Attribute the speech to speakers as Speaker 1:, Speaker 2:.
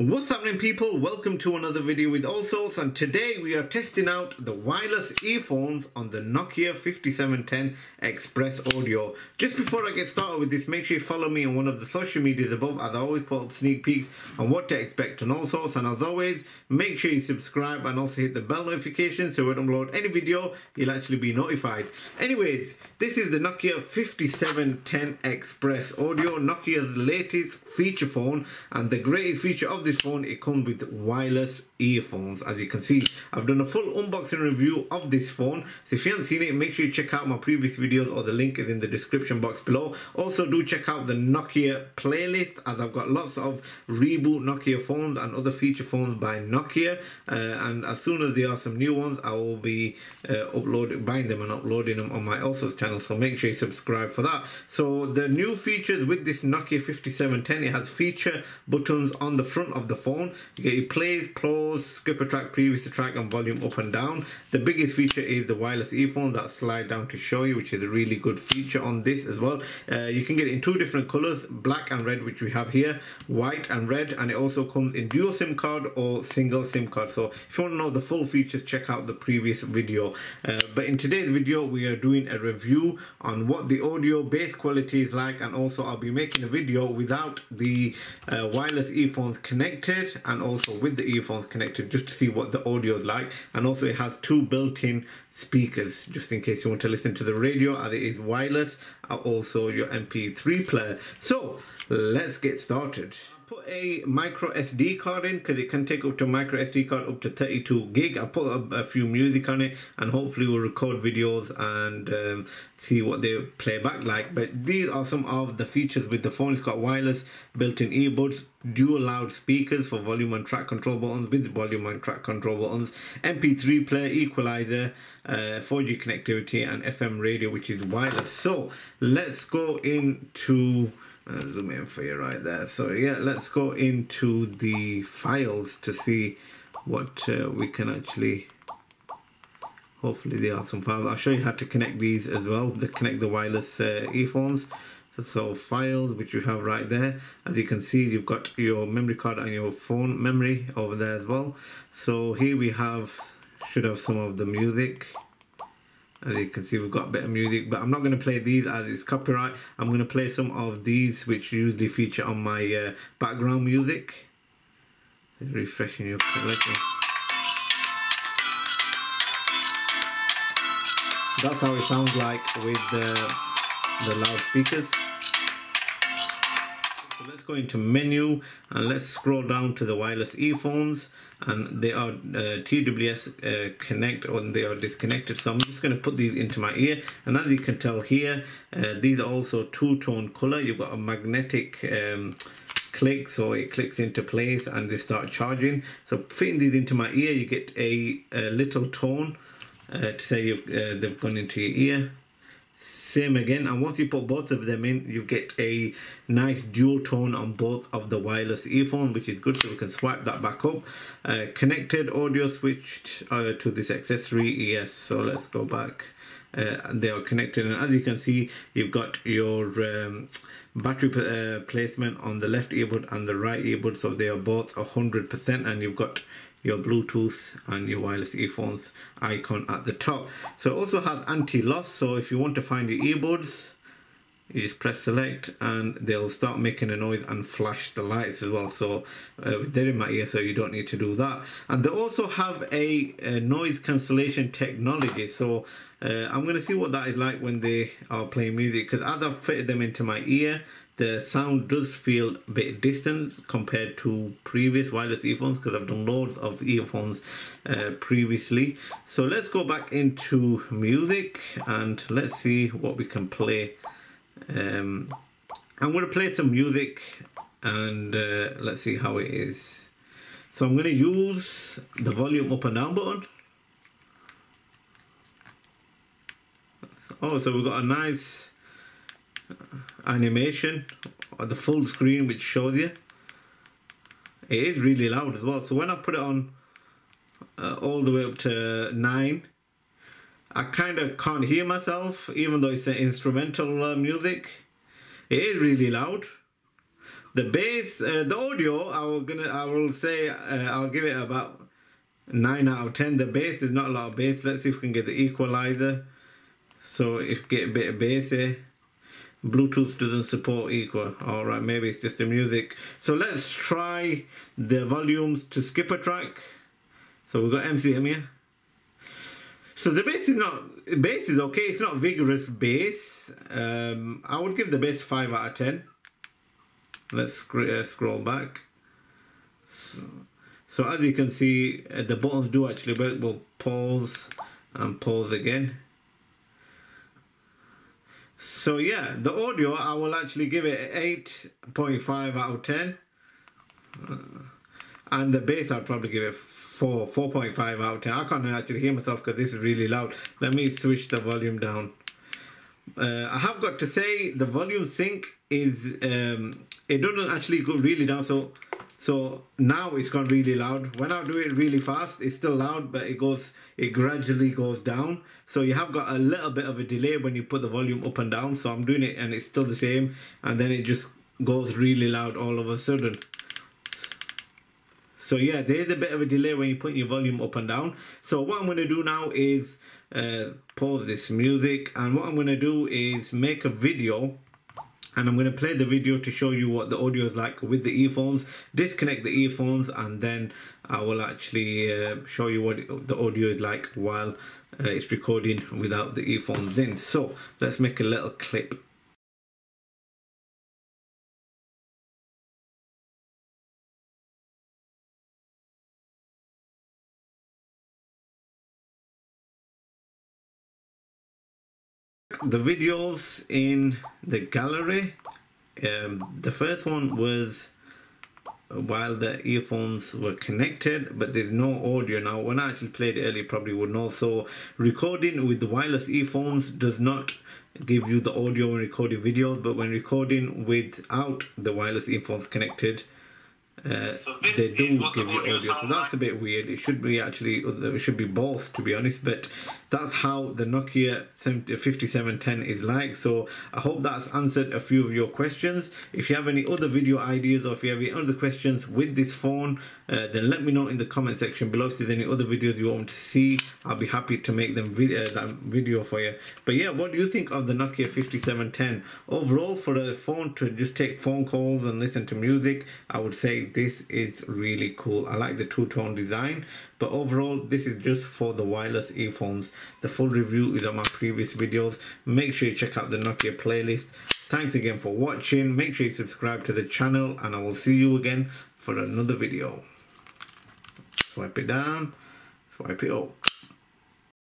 Speaker 1: What's happening people? Welcome to another video with Allsortz and today we are testing out the wireless earphones on the Nokia 5710 XpressAudio. Just before I get started with this, make sure you follow me on one of the social medias above as I always put up sneak peeks on what to expect on Allsortz and as always, make sure you subscribe and also hit the bell notification so when I upload any video, you'll actually be notified. Anyways, this is the Nokia 5710 XpressAudio, Nokia's latest feature phone and the greatest feature of this this phone it comes with wireless earphones. As you can see I've done a full unboxing review of this phone. So if you haven't seen it make sure you check out my previous videos or the link is in the description box below. Also do check out the Nokia playlist as I've got lots of reboot Nokia phones and other feature phones by Nokia. Uh, and as soon as there are some new ones I will be uh, uploading buying them and uploading them on my Allsortz channel. So make sure you subscribe for that. So the new features with this Nokia 5710 it has feature buttons on the front of the phone you get your plays pause skip a track, previous track and volume up and down. The biggest feature is the wireless earphones that slide down to show you, which is a really good feature on this as well. Uh, you can get it in two different colors, black and red, which we have here, white and red, and it also comes in dual SIM card or single SIM card. So if you want to know the full features, check out the previous video. Uh, but in today's video, we are doing a review on what the audio bass quality is like, and also I'll be making a video without the uh, wireless earphones connected and also with the earphones connected connected just to see what the audio is like. And also it has two built-in speakers just in case you want to listen to the radio as it is wireless also your mp3 player. So let's get started put a micro SD card in because it can take up to micro SD card up to 32 gig. I'll put a, a, few music on it and hopefully we'll record videos and um, see what they play back like. But these are some of the features with the phone. It's got wireless built-in earbuds, dual loud speakers for volume and track control buttons with volume and track control buttons, MP3 player, equalizer, uh, 4G connectivity and FM radio which is wireless. So let's go into uh, zoom in for you right there. So yeah let's go into the files to see what uh, we can actually hopefully there are some files. I'll show you how to connect these as well to connect the wireless uh, earphones. So files which you have right there. As you can see you've got your memory card and your phone memory over there as well. So here we have should have some of the music as you can see we've got a bit of music but I'm not going to play these as it's copyright. I'm going to play some of these which usually feature on my uh, background music. It's refreshing your collection that's how it sounds like with the, the loudspeakers so let's go into menu and let's scroll down to the wireless earphones. And they are uh, TWS uh, connect or they are disconnected. So I'm just going to put these into my ear. And as you can tell here uh, these are also two-tone color. You've got a magnetic um, click so it clicks into place and they start charging. So fitting these into my ear you get a, a little tone uh, to say uh, they've gone into your ear same again and once you put both of them in you get a nice dual tone on both of the wireless earphone which is good so we can swipe that back up. Uh, connected audio switched uh, to this accessory yes so let's go back. Uh, they are connected and as you can see you've got your um, battery uh, placement on the left earbud and the right earbud so they are both 100% and you've got your Bluetooth and your wireless earphones icon at the top. So it also has anti-loss. So if you want to find your earbuds, you just press select and they'll start making a noise and flash the lights as well. So uh, they're in my ear, so you don't need to do that. And they also have a, a noise cancellation technology. So uh, I'm going to see what that is like when they are playing music because as I've fitted them into my ear, the sound does feel a bit distant compared to previous wireless earphones because I've done loads of earphones uh, previously. So let's go back into music and let's see what we can play. Um, I'm going to play some music and uh, let's see how it is. So I'm going to use the volume up and down button. Oh, so we've got a nice animation or the full screen which shows you it is really loud as well so when I put it on uh, all the way up to 9 I kind of can't hear myself even though it's an instrumental uh, music it is really loud the bass, uh, the audio, I will gonna, I will say, uh, I'll give it about nine out of ten. The bass, there's not a lot of bass. Let's see if we can get the equalizer. So if get a bit of bass here. Bluetooth doesn't support equal. All right, maybe it's just the music. So let's try the volumes to skip a track. So we've got MCM here. So the bass is not bass is okay. It's not vigorous bass. Um, I would give the bass five out of ten. Let's sc uh, scroll back. So, so as you can see, uh, the buttons do actually work. We'll pause and pause again. So yeah, the audio I will actually give it 8.5 out of 10. Uh, and the bass I'll probably give it 4, 4.5 out of 10. I can't actually hear myself because this is really loud. Let me switch the volume down. Uh, I have got to say the volume sync is, um, it doesn't actually go really down. So so now it's gone really loud. When I do it really fast, it's still loud, but it goes, it gradually goes down. So you have got a little bit of a delay when you put the volume up and down. So I'm doing it and it's still the same. And then it just goes really loud all of a sudden. So yeah, there's a bit of a delay when you put your volume up and down. So what I'm going to do now is uh, pause this music. And what I'm going to do is make a video and I'm going to play the video to show you what the audio is like with the earphones. Disconnect the earphones and then I will actually uh, show you what the audio is like while uh, it's recording without the earphones in. So let's make a little clip the videos in the gallery. Um, the first one was while the earphones were connected but there's no audio now. When I actually played it earlier probably would know. So recording with the wireless earphones does not give you the audio when recording videos but when recording without the wireless earphones connected uh, they do give you audio, so that's a bit weird. It should be actually, it should be both to be honest, but that's how the Nokia 5710 is like. So I hope that's answered a few of your questions. If you have any other video ideas or if you have any other questions with this phone, uh, then let me know in the comment section below if there's any other videos you want to see. I'll be happy to make them video, uh, that video for you. But yeah, what do you think of the Nokia 5710? Overall, for a phone to just take phone calls and listen to music, I would say this is really cool. I like the two-tone design, but overall, this is just for the wireless earphones. The full review is on my previous videos. Make sure you check out the Nokia playlist. Thanks again for watching. Make sure you subscribe to the channel and I will see you again for another video. Swipe it down, swipe it up.